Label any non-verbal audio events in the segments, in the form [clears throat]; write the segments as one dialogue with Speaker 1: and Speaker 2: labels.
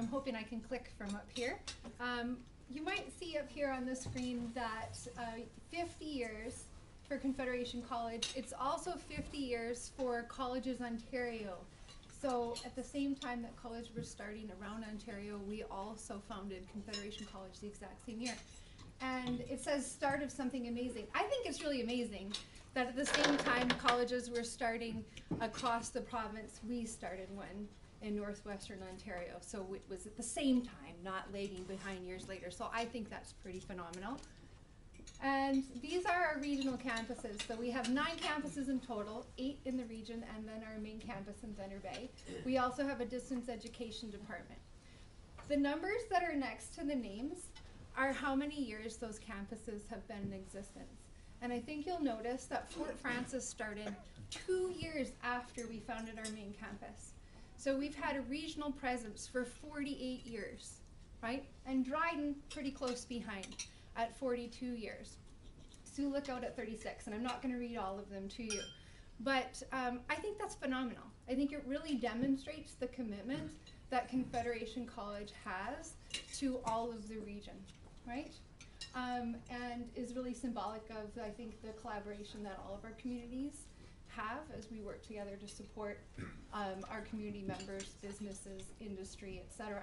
Speaker 1: I'm hoping I can click from up here. Um, you might see up here on the screen that uh, 50 years for Confederation College. It's also 50 years for Colleges Ontario. So at the same time that college was starting around Ontario, we also founded Confederation College the exact same year. And it says start of something amazing. I think it's really amazing that at the same time colleges were starting across the province, we started one in northwestern Ontario. So it was at the same time, not lagging behind years later. So I think that's pretty phenomenal. And these are our regional campuses. So we have nine campuses in total, eight in the region, and then our main campus in Thunder Bay. We also have a distance education department. The numbers that are next to the names are how many years those campuses have been in existence. And I think you'll notice that Fort Frances started two years after we founded our main campus. So we've had a regional presence for 48 years, right? And Dryden pretty close behind at 42 years. Sioux Lookout at 36, and I'm not going to read all of them to you. But um, I think that's phenomenal. I think it really demonstrates the commitment that Confederation College has to all of the region, right? Um, and is really symbolic of, I think, the collaboration that all of our communities have as we work together to support um, our community members, businesses, industry, etc.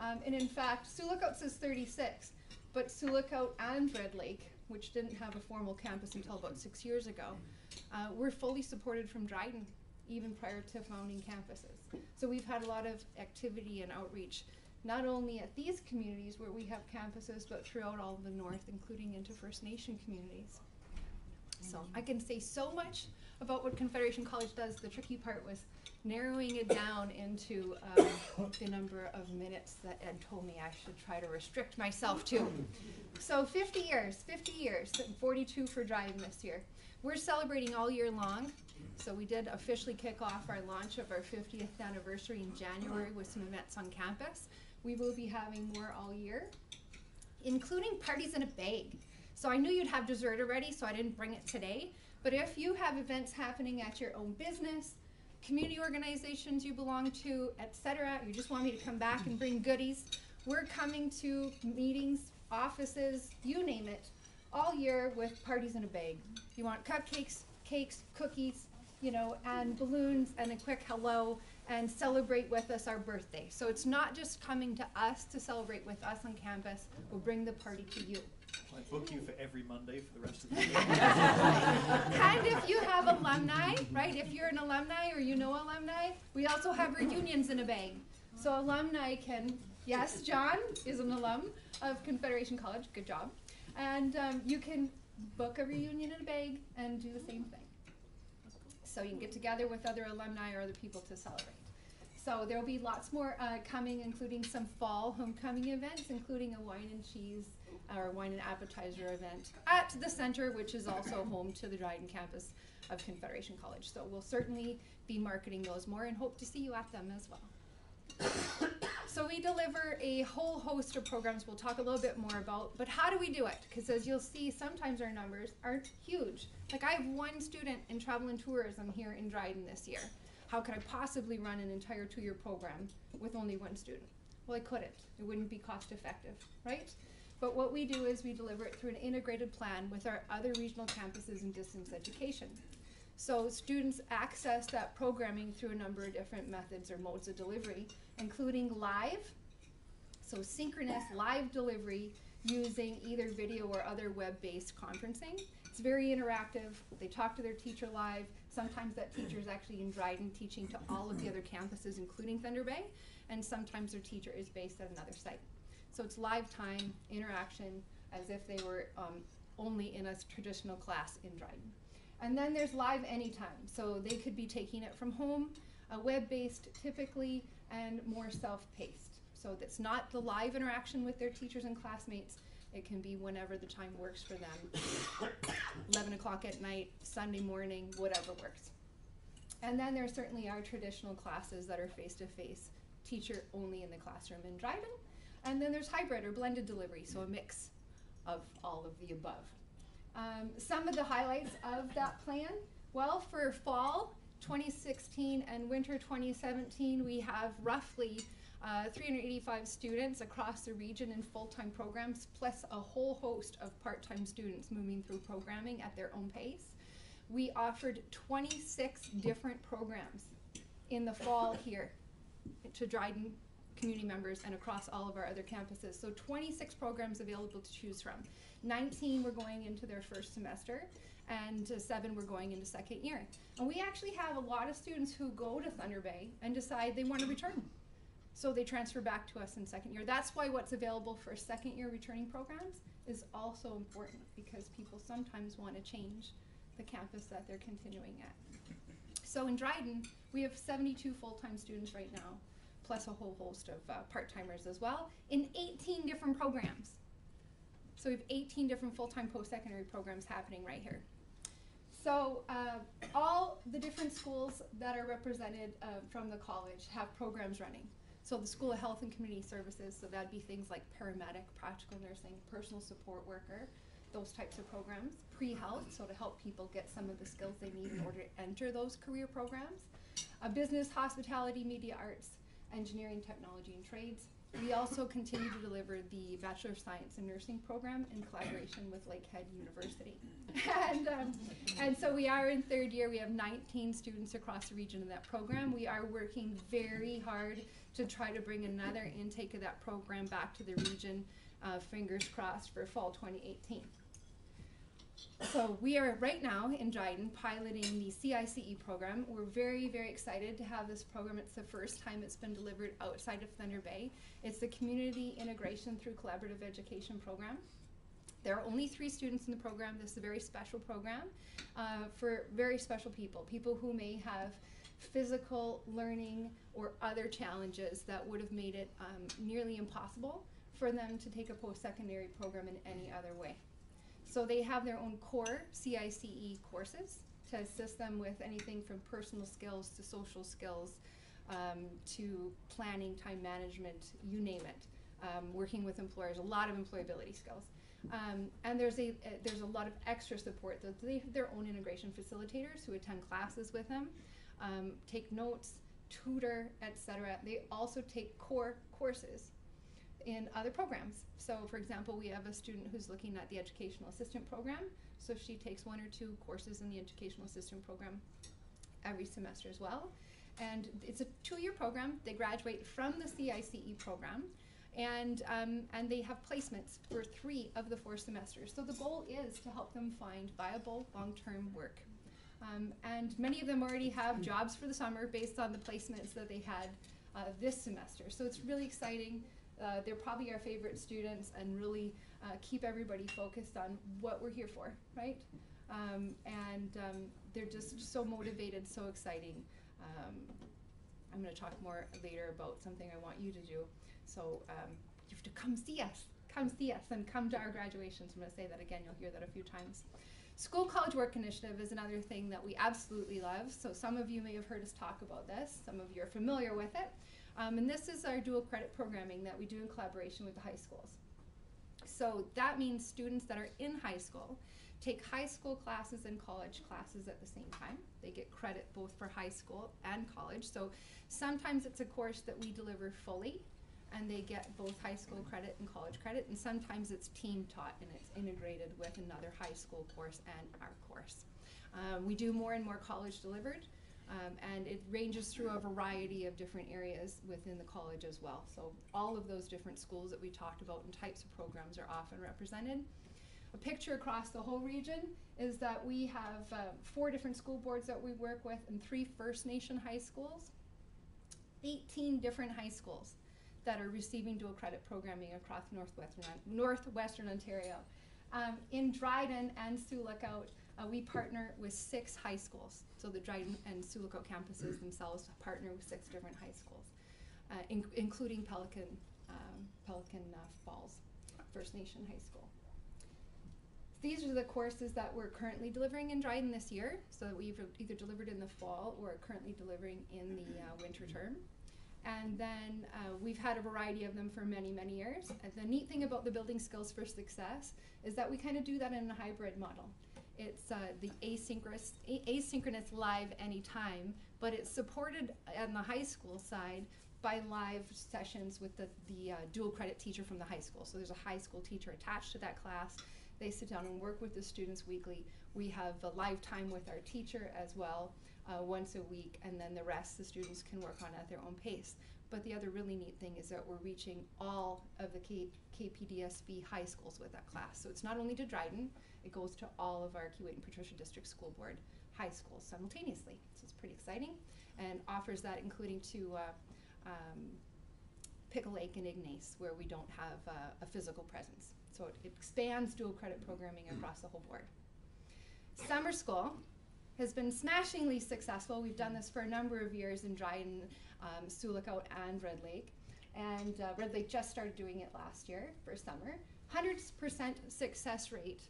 Speaker 1: Um, and in fact, Sioux Lookout says 36, but Sioux Lookout and Red Lake, which didn't have a formal campus until about six years ago, uh, were fully supported from Dryden even prior to founding campuses. So we've had a lot of activity and outreach, not only at these communities where we have campuses, but throughout all of the north, including into First Nation communities. So I can say so much about what Confederation College does. The tricky part was narrowing it down into um, the number of minutes that Ed told me I should try to restrict myself to. So 50 years, 50 years, 42 for Dryden this year. We're celebrating all year long. So we did officially kick off our launch of our 50th anniversary in January with some events on campus. We will be having more all year, including parties in a bag. So I knew you'd have dessert already, so I didn't bring it today. But if you have events happening at your own business, community organizations you belong to, etc., you just want me to come back and bring goodies, we're coming to meetings, offices, you name it, all year with parties in a bag. You want cupcakes, cakes, cookies, you know, and balloons and a quick hello and celebrate with us our birthday. So it's not just coming to us to celebrate with us on campus, we'll bring the party to you.
Speaker 2: I book you for every Monday for the rest of the [laughs] year.
Speaker 1: and if you have alumni, right, if you're an alumni or you know alumni, we also have reunions in a bag. So alumni can, yes, John is an alum of Confederation College, good job. And um, you can book a reunion in a bag and do the same thing. So you can get together with other alumni or other people to celebrate. So there will be lots more uh, coming, including some fall homecoming events, including a wine and cheese or wine and appetizer event at the center, which is also [coughs] home to the Dryden campus of Confederation College. So we'll certainly be marketing those more and hope to see you at them as well. [coughs] so we deliver a whole host of programs we'll talk a little bit more about, but how do we do it? Because as you'll see, sometimes our numbers aren't huge. Like I have one student in travel and tourism here in Dryden this year. How could I possibly run an entire two-year program with only one student? Well, I couldn't. It wouldn't be cost effective, right? But what we do is we deliver it through an integrated plan with our other regional campuses in distance education. So students access that programming through a number of different methods or modes of delivery, including live, so synchronous live delivery using either video or other web-based conferencing. It's very interactive. They talk to their teacher live. Sometimes that teacher is actually in Dryden teaching to all of the other campuses, including Thunder Bay, and sometimes their teacher is based at another site. So it's live time interaction as if they were um, only in a traditional class in Dryden. And then there's live anytime. So they could be taking it from home, uh, web-based typically, and more self-paced. So that's not the live interaction with their teachers and classmates. It can be whenever the time works for them. [coughs] 11 o'clock at night, Sunday morning, whatever works. And then there certainly are traditional classes that are face-to-face, -face, teacher only in the classroom in Dryden, and then there's hybrid or blended delivery, so a mix of all of the above. Um, some of the highlights of that plan, well, for fall, 2016 and winter 2017, we have roughly uh, 385 students across the region in full-time programs, plus a whole host of part-time students moving through programming at their own pace. We offered 26 different programs in the fall here to Dryden community members and across all of our other campuses. So 26 programs available to choose from. 19 were going into their first semester, and uh, seven were going into second year. And we actually have a lot of students who go to Thunder Bay and decide they want to return. So they transfer back to us in second year. That's why what's available for second year returning programs is also important because people sometimes want to change the campus that they're continuing at. So in Dryden, we have 72 full-time students right now, plus a whole host of uh, part-timers as well, in 18 different programs. So we have 18 different full-time post-secondary programs happening right here. So uh, all the different schools that are represented uh, from the college have programs running. So the School of Health and Community Services, so that'd be things like paramedic, practical nursing, personal support worker, those types of programs. Pre-health, so to help people get some of the skills they need in order to enter those career programs. Uh, business, hospitality, media arts, engineering, technology, and trades. We also continue to deliver the Bachelor of Science in Nursing program in collaboration with Lakehead University. [laughs] and, um, and so we are in third year. We have 19 students across the region in that program. We are working very hard to try to bring another intake of that program back to the region, uh, fingers crossed, for fall 2018. So we are right now in Dryden piloting the CICE program. We're very, very excited to have this program. It's the first time it's been delivered outside of Thunder Bay. It's the Community Integration Through Collaborative Education program. There are only three students in the program. This is a very special program uh, for very special people, people who may have physical learning or other challenges that would have made it um, nearly impossible for them to take a post-secondary program in any other way. So they have their own core CICE courses to assist them with anything from personal skills to social skills um, to planning, time management, you name it. Um, working with employers, a lot of employability skills. Um, and there's a, uh, there's a lot of extra support. So they have their own integration facilitators who attend classes with them, um, take notes, tutor, etc. They also take core courses in other programs. So, for example, we have a student who's looking at the educational assistant program. So she takes one or two courses in the educational assistant program every semester as well. And it's a two-year program. They graduate from the CICE program, and um, and they have placements for three of the four semesters. So the goal is to help them find viable long-term work. Um, and many of them already have jobs for the summer based on the placements that they had uh, this semester. So it's really exciting. Uh, they're probably our favorite students and really uh, keep everybody focused on what we're here for, right? Um, and um, they're just so motivated, so exciting. Um, I'm going to talk more later about something I want you to do. So um, you have to come see us. Come see us and come to our graduations. I'm going to say that again. You'll hear that a few times. School College Work Initiative is another thing that we absolutely love. So some of you may have heard us talk about this. Some of you are familiar with it. Um, and this is our dual credit programming that we do in collaboration with the high schools. So that means students that are in high school take high school classes and college classes at the same time. They get credit both for high school and college. So sometimes it's a course that we deliver fully and they get both high school credit and college credit and sometimes it's team taught and it's integrated with another high school course and our course. Um, we do more and more college delivered. Um, and it ranges through a variety of different areas within the college as well. So all of those different schools that we talked about and types of programs are often represented. A picture across the whole region is that we have uh, four different school boards that we work with and three First Nation high schools, 18 different high schools that are receiving dual credit programming across northwestern, northwestern Ontario. Um, in Dryden and Sioux Lookout, uh, we partner with six high schools. So the Dryden and Lookout campuses themselves partner with six different high schools, uh, in, including Pelican, um, Pelican uh, Falls First Nation High School. These are the courses that we're currently delivering in Dryden this year. So we've either delivered in the fall or currently delivering in the uh, winter term. And then uh, we've had a variety of them for many, many years. And the neat thing about the Building Skills for Success is that we kind of do that in a hybrid model It's uh, the asynchronous, asynchronous live anytime, but it's supported on the high school side by live sessions with the, the uh, dual credit teacher from the high school. So there's a high school teacher attached to that class. They sit down and work with the students weekly. We have a live time with our teacher as well, uh, once a week, and then the rest the students can work on at their own pace. But the other really neat thing is that we're reaching all of the K- KPDSB high schools with that class. So it's not only to Dryden, it goes to all of our Keewatin Patricia District School Board high schools simultaneously. So it's pretty exciting and offers that including to uh, um, Pickle Lake and Ignace where we don't have uh, a physical presence. So it expands dual credit programming across the whole board. Summer school has been smashingly successful. We've done this for a number of years in Dryden, um, Sioux and Red Lake. And uh, Red Lake just started doing it last year for summer. 100% success rate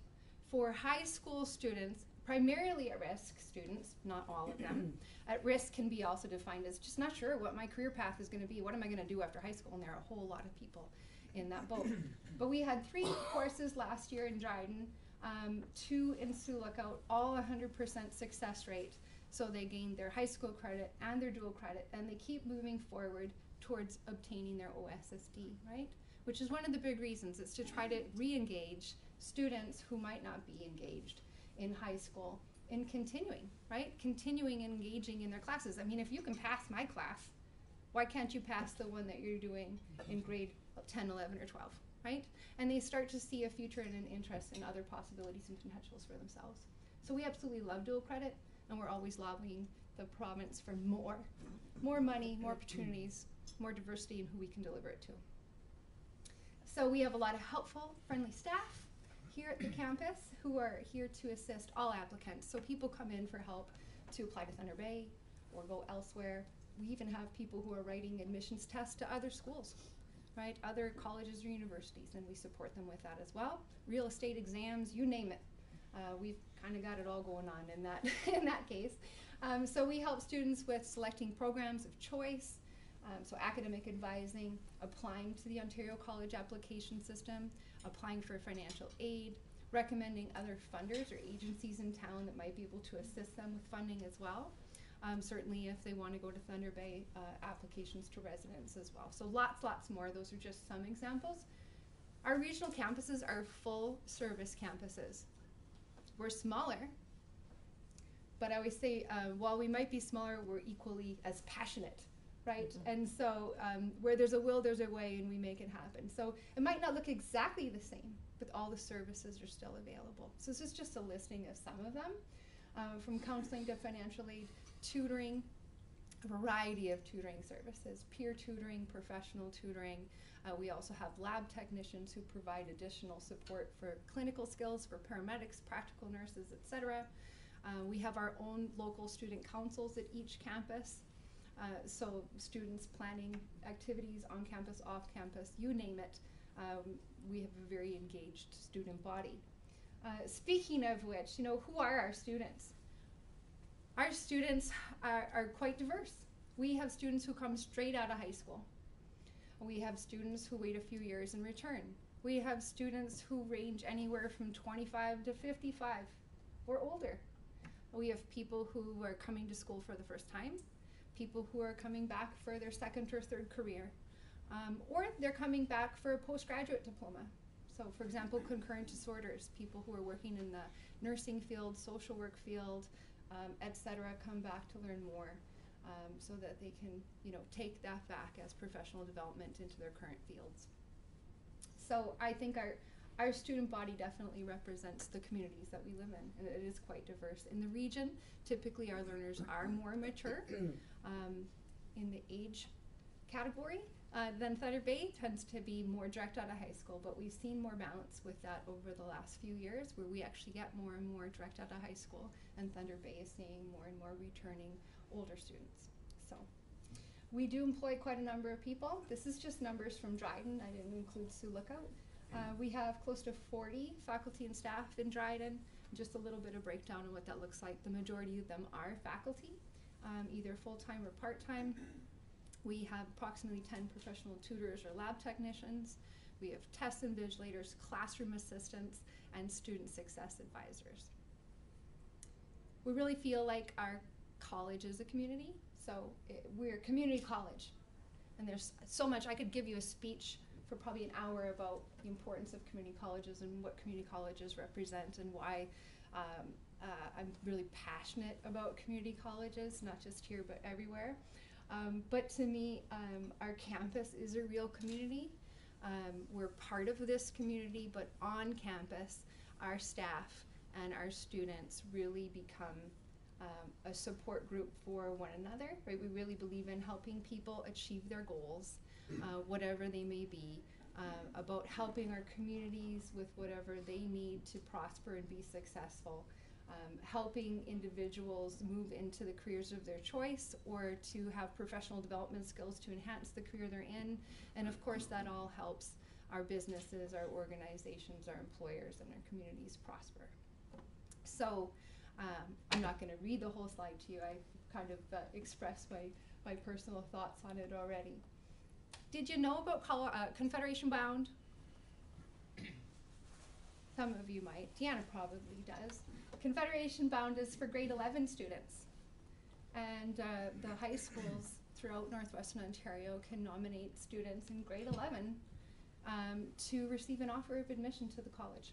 Speaker 1: for high school students, primarily at risk students, not all of them. [clears throat] at risk can be also defined as just not sure what my career path is going to be. What am I going to do after high school? And there are a whole lot of people in that boat. [clears throat] but we had three courses last year in Dryden, um, two in Lookout, all 100% success rate. So they gain their high school credit and their dual credit, and they keep moving forward towards obtaining their OSSD, right? Which is one of the big reasons. It's to try to re-engage students who might not be engaged in high school in continuing, right? Continuing engaging in their classes. I mean, if you can pass my class, why can't you pass the one that you're doing in grade 10, 11, or 12, right? And they start to see a future and an interest in other possibilities and potentials for themselves. So we absolutely love dual credit, and we're always lobbying the province for more, more money, more opportunities, more diversity in who we can deliver it to. So we have a lot of helpful, friendly staff here at the campus who are here to assist all applicants. So people come in for help to apply to Thunder Bay or go elsewhere. We even have people who are writing admissions tests to other schools, right? Other colleges or universities, and we support them with that as well. Real estate exams, you name it. Uh, we've kind of got it all going on in that [laughs] in that case. Um, so we help students with selecting programs of choice, um, so academic advising, applying to the Ontario College application system, applying for financial aid, recommending other funders or agencies in town that might be able to assist them with funding as well. Um, certainly, if they want to go to Thunder Bay, uh, applications to residence as well. So lots, lots more. Those are just some examples. Our regional campuses are full service campuses. We're smaller, but I always say, uh, while we might be smaller, we're equally as passionate, right? And so, um, where there's a will, there's a way, and we make it happen. So, it might not look exactly the same, but all the services are still available. So, this is just a listing of some of them uh, from counseling to financial aid, tutoring, a variety of tutoring services, peer tutoring, professional tutoring. Uh, we also have lab technicians who provide additional support for clinical skills for paramedics, practical nurses, etc. Uh, we have our own local student councils at each campus. Uh, so students planning activities on campus, off campus, you name it. Um, we have a very engaged student body. Uh, speaking of which, you know, who are our students? Our students are, are quite diverse. We have students who come straight out of high school. We have students who wait a few years and return. We have students who range anywhere from 25 to 55 or older. We have people who are coming to school for the first time, people who are coming back for their second or third career, um, or they're coming back for a postgraduate diploma. So, for example, concurrent disorders, people who are working in the nursing field, social work field, um, etc., come back to learn more um, so that they can, you know, take that back as professional development into their current fields. So, I think our our student body definitely represents the communities that we live in, and it is quite diverse. In the region, typically our learners are more mature [coughs] um, in the age category. Uh, then Thunder Bay tends to be more direct out of high school, but we've seen more balance with that over the last few years, where we actually get more and more direct out of high school, and Thunder Bay is seeing more and more returning older students. So we do employ quite a number of people. This is just numbers from Dryden. I didn't include Sioux Lookout. Uh, we have close to 40 faculty and staff in Dryden. Just a little bit of breakdown on what that looks like. The majority of them are faculty, um, either full-time or part-time. We have approximately 10 professional tutors or lab technicians. We have test invigilators, classroom assistants, and student success advisors. we really feel like our college is a community. So it, we're a community college, and there's so much. I could give you a speech for probably an hour about the importance of community colleges and what community colleges represent and why um, uh, I'm really passionate about community colleges, not just here but everywhere. Um, but to me, um, our campus is a real community. Um, we're part of this community, but on campus, our staff and our students really become um, a support group for one another. Right? We really believe in helping people achieve their goals, uh, whatever they may be. Uh, about helping our communities with whatever they need to prosper and be successful um, helping individuals move into the careers of their choice or to have professional development skills to enhance the career they're in. And of course, that all helps our businesses, our organizations, our employers, and our communities prosper. So, um, I'm not going to read the whole slide to you. I kind of uh, expressed my, my personal thoughts on it already. Did you know about uh, Confederation Bound? [coughs] Some of you might. Deanna probably does. Confederation Bound is for grade 11 students. And uh, the high schools [coughs] throughout Northwestern Ontario can nominate students in grade 11 um, to receive an offer of admission to the college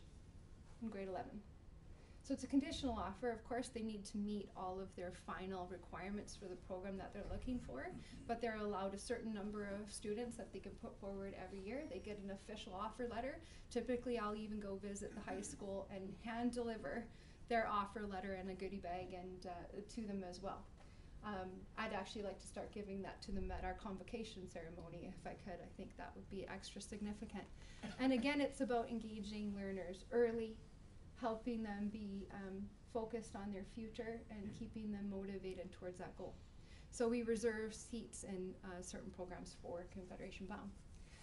Speaker 1: in grade 11. So it's a conditional offer. Of course, they need to meet all of their final requirements for the program that they're looking for, but they're allowed a certain number of students that they can put forward every year. They get an official offer letter. Typically, I'll even go visit the high school and hand deliver their offer letter and a goodie bag and uh, to them as well. Um, I'd actually like to start giving that to them at our convocation ceremony if I could. I think that would be extra significant. And again, it's about engaging learners early, helping them be um, focused on their future and keeping them motivated towards that goal. So we reserve seats in uh, certain programs for Confederation Bound.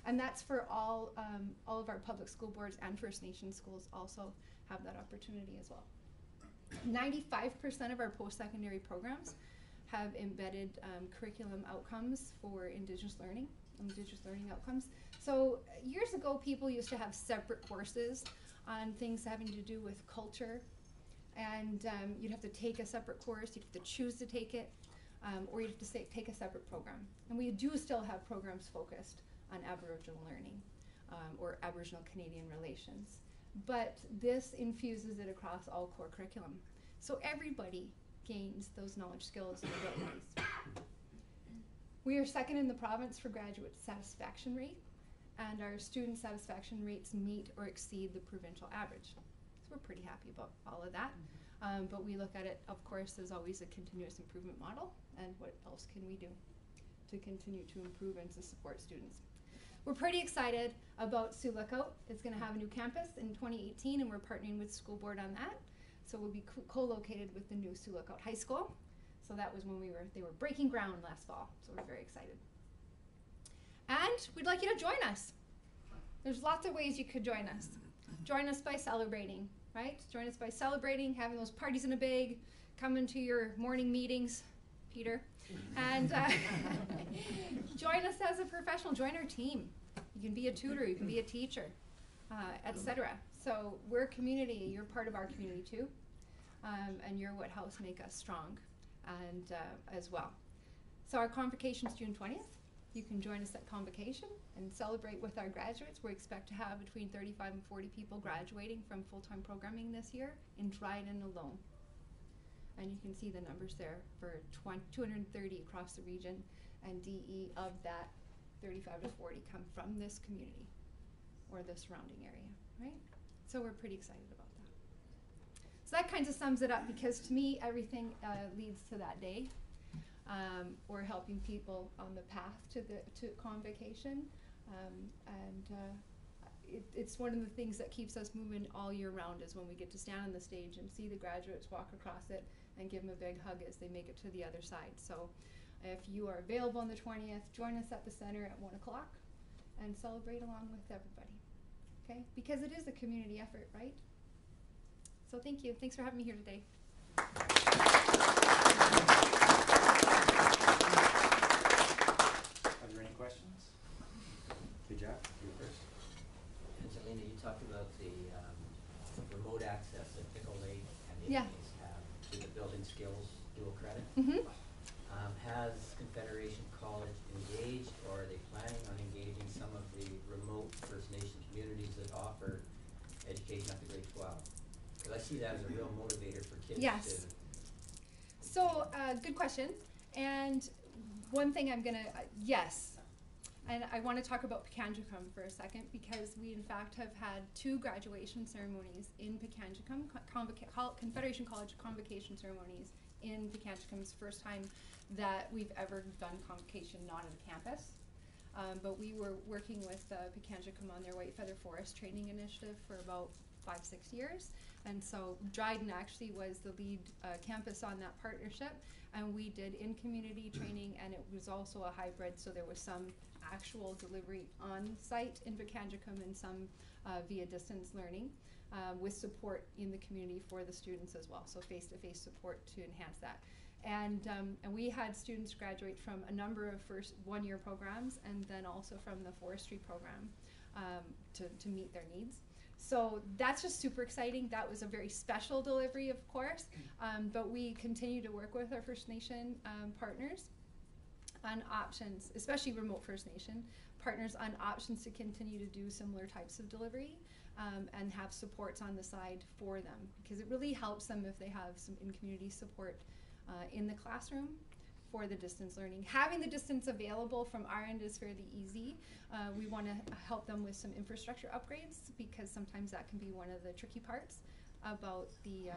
Speaker 1: And that's for all, um, all of our public school boards and First Nation schools also have that opportunity as well. 95% of our post-secondary programs have embedded um, curriculum outcomes for Indigenous learning, Indigenous learning outcomes. So years ago, people used to have separate courses on things having to do with culture, and um, you'd have to take a separate course. You'd have to choose to take it, um, or you'd have to say, take a separate program. And we do still have programs focused on Aboriginal learning um, or Aboriginal Canadian relations but this infuses it across all core curriculum. So everybody gains those knowledge, skills, and abilities. We are second in the province for graduate satisfaction rate, and our student satisfaction rates meet or exceed the provincial average. So we're pretty happy about all of that. Um, but we look at it, of course, as always a continuous improvement model, and what else can we do to continue to improve and to support students. We're pretty excited about Sioux Lookout. It's going to have a new campus in 2018, and we're partnering with school board on that. So we'll be co- located with the new Sioux Lookout High School. So that was when we were they were breaking ground last fall. So we're very excited. And we'd like you to join us. There's lots of ways you could join us. Join us by celebrating, right? Join us by celebrating, having those parties in a bag, coming to your morning meetings, Peter, and uh, [laughs] join us as a professional. Join our team. You can be a tutor. You can be a teacher, uh, etc. So we're a community. You're part of our community too, um, and you're what helps make us strong, and uh, as well. So our convocation is June 20th. You can join us at convocation and celebrate with our graduates. We expect to have between 35 and 40 people graduating from full-time programming this year in Dryden alone and you can see the numbers there for 20, 230 across the region, and DE of that 35 to 40 come from this community or the surrounding area, right? So we're pretty excited about that. So that kind of sums it up because to me, everything uh, leads to that day. Um, we're helping people on the path to the to convocation, um, and uh, it, it's one of the things that keeps us moving all year round is when we get to stand on the stage and see the graduates walk across it and give them a big hug as they make it to the other side. So if you are available on the 20th, join us at the center at 1 o'clock and celebrate along with everybody. Okay? Because it is a community effort, right? So thank you. Thanks for having me here today.
Speaker 3: Are there any questions? Okay, Jack, you first.
Speaker 4: And Selena, you talked about the remote access that Pickle Lake and the
Speaker 1: Yeah.
Speaker 4: Indians have. to the building skills dual credit.
Speaker 1: Mm-hmm.
Speaker 4: Um, has Confederation College engaged or are they planning on engaging some of the remote First Nation communities that offer education up to grade twelve? Cause I see that as a real motivator for kids to.
Speaker 1: Yes. So, uh, good question. And one thing I'm gonna, uh, yes. And I wanna talk about Pikangikum for a second because we in fact have had two graduation ceremonies in Pikangikum, co- convoca- Confederation College convocation ceremonies in Pikangikum's first time that we've ever done convocation not on campus. Um, but we were working with uh, Pikangikum on their White Feather Forest training initiative for about five, six years. And so Dryden actually was the lead uh, campus on that partnership. And we did in community training, and it was also a hybrid, so there was some actual delivery on site in Pikangikum and some uh, via distance learning. Uh, with support in the community for the students as well, so face-to-face support to enhance that. And, um, and we had students graduate from a number of first one-year programs and then also from the forestry program um, to, to meet their needs. So that's just super exciting. That was a very special delivery, of course, um, but we continue to work with our First Nation um, partners on options, especially remote First Nation partners on options to continue to do similar types of delivery um, and have supports on the side for them because it really helps them if they have some in community support uh, in the classroom for the distance learning. Having the distance available from our end is fairly easy. Uh, we want to help them with some infrastructure upgrades because sometimes that can be one of the tricky parts about the, uh,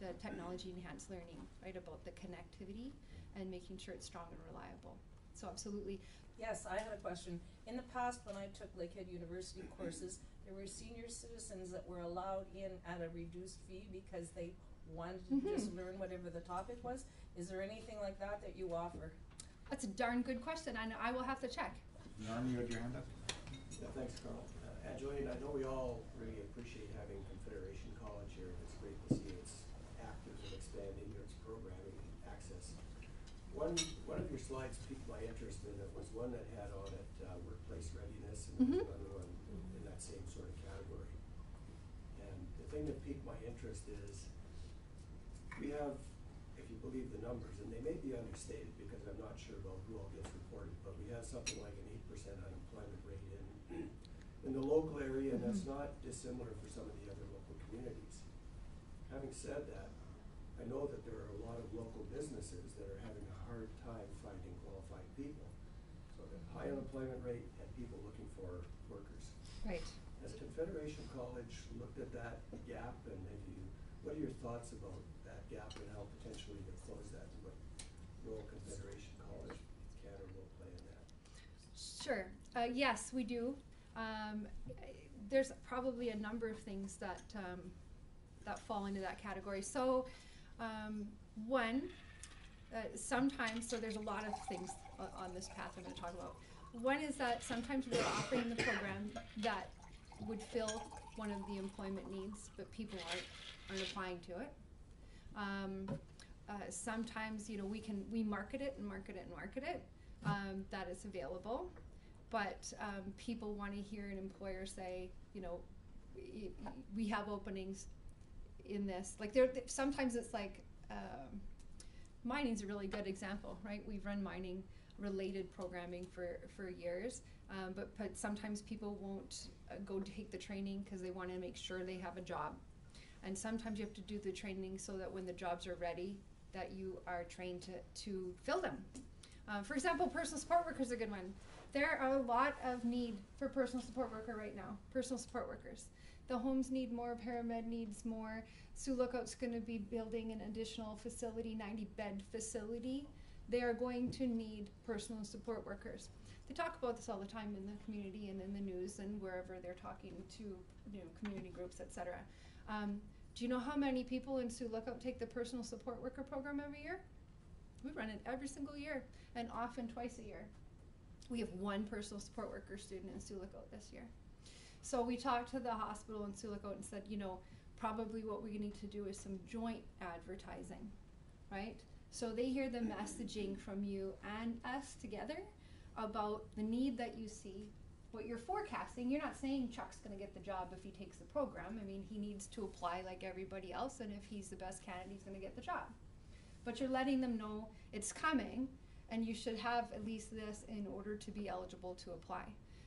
Speaker 1: the technology enhanced learning, right? About the connectivity and making sure it's strong and reliable. So absolutely.
Speaker 5: Yes, I had a question. In the past, when I took Lakehead University courses, there were senior citizens that were allowed in at a reduced fee because they wanted to just
Speaker 1: Mhm.
Speaker 5: learn whatever the topic was. Is there anything like that that you offer?
Speaker 1: That's a darn good question, and I will have to check.
Speaker 3: Norm, you had your hand up?
Speaker 6: Yeah, thanks, Carl. Uh, Angeline, I know we all really appreciate having Confederation College here. It's great to see it's active and expanding its programming and access. One, one of your slides piqued my interest in it was one that had on it uh, workplace readiness and was
Speaker 1: Mhm.
Speaker 6: another one in- in that same sort of category. And the thing that piqued my interest is we have, if you believe the numbers, and they may be understated because I'm not sure about who all gets reported, but we have something like an eight percent unemployment rate in, [clears throat] in the local area, and that's
Speaker 1: Mhm.
Speaker 6: not dissimilar for some of the other local communities. Having said that, I know that there are a lot of local businesses that are having a hard time finding qualified people. So the high unemployment rate and people looking for workers.
Speaker 1: Right.
Speaker 6: Has Confederation College looked at that gap and have you, what are your thoughts about that gap and how potentially to close that and what role Confederation College can or will play in that?
Speaker 1: Sure. Uh, yes, we do. Um, there's probably a number of things that um, that fall into that category. So, um, one, uh, sometimes, so there's a lot of things on this path I'm going to talk about. One is that sometimes we're offering the program that would fill one of the employment needs, but people aren't aren't applying to it. Um, uh, sometimes, you know, we can we market it and market it and market it um, that it's available, but um, people want to hear an employer say, you know, we, we have openings in this. Like there, th- sometimes it's like um, mining's a really good example, right? We've run mining related programming for for years, um, but but sometimes people won't uh, go take the training because they want to make sure they have a job, and sometimes you have to do the training so that when the jobs are ready, that you are trained to to fill them. Uh, for example, personal support worker is a good one. There are a lot of need for personal support worker right now. Personal support workers. The homes need more. Paramed needs more. Sioux Lookout's going to be building an additional facility, 90 bed facility. They are going to need personal support workers. They talk about this all the time in the community and in the news and wherever they're talking to you know community groups, etc. Um, do you know how many people in Sioux Lookout take the personal support worker program every year? We run it every single year and often twice a year. We have one personal support worker student in Sioux Lookout this year. So we talked to the hospital in Sioux Lookout and said, you know, probably what we need to do is some joint advertising, right? So they hear the messaging from you and us together about the need that you see, what you're forecasting, you're not saying Chuck's gonna get the job if he takes the program. I mean, he needs to apply like everybody else, and if he's the best candidate, he's gonna get the job. But you're letting them know it's coming, and you should have at least this in order to be eligible to apply.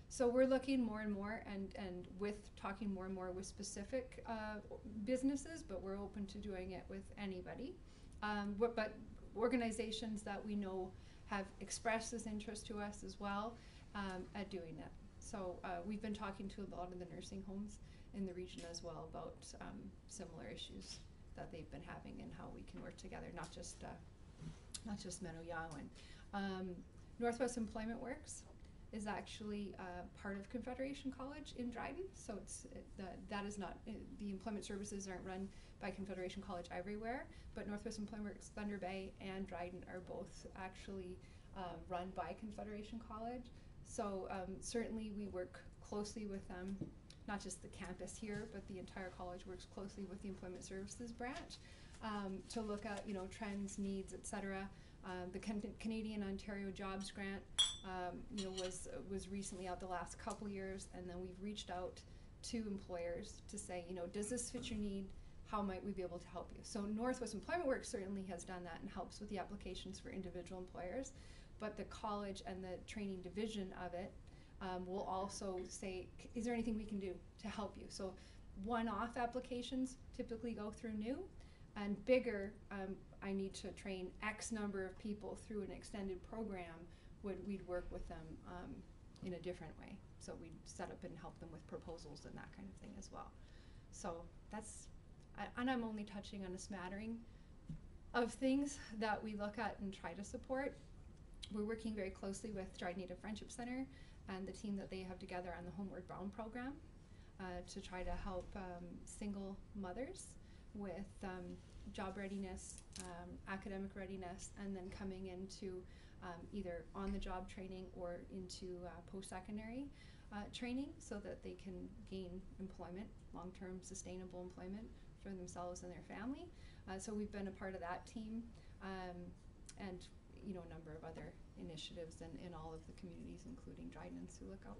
Speaker 1: So we're looking more and more and, and with talking more and more with specific uh, businesses, but we're open to doing it with anybody. Um, but organizations that we know have expressed this interest to us as well um, at doing it. So uh, we've been talking to a lot of the nursing homes in the region as well about um, similar issues that they've been having and how we can work together, not just uh, not just Meno Ya Win. Um, Northwest Employment Works is actually uh, part of Confederation College in Dryden, so it's it, the, that is not uh, the employment services aren't run by Confederation College everywhere, but Northwest Employment Works Thunder Bay and Dryden are both actually uh, run by Confederation College. So um, certainly we work closely with them, not just the campus here, but the entire college works closely with the Employment Services branch um, to look at you know trends, needs, etc. Um, the Can- Canadian Ontario Jobs Grant, um, you know, was was recently out the last couple years, and then we've reached out to employers to say, you know, does this fit your need? How might we be able to help you? So Northwest Employment Works certainly has done that and helps with the applications for individual employers, but the college and the training division of it um, will also say, is there anything we can do to help you? So one-off applications typically go through new, and bigger, um, I need to train X number of people through an extended program. Would we'd work with them um, in a different way? So we'd set up and help them with proposals and that kind of thing as well. So that's, I, and I'm only touching on a smattering of things that we look at and try to support. We're working very closely with Dryden Native Friendship Center and the team that they have together on the Homeward Bound program uh, to try to help um, single mothers with um, job readiness, um, academic readiness, and then coming into um, either on the job training or into uh, post secondary uh, training so that they can gain employment, long term sustainable employment for themselves and their family. Uh, so we've been a part of that team um, and you know a number of other initiatives in, in all of the communities, including Dryden and Lookout.